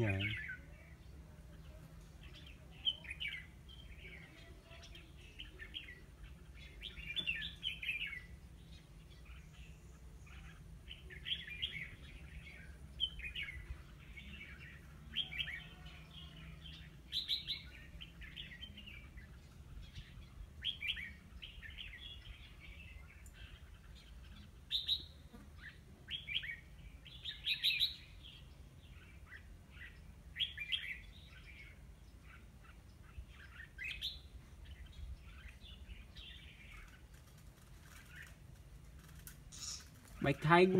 Yan. Bạch thanh